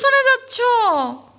それだっちょ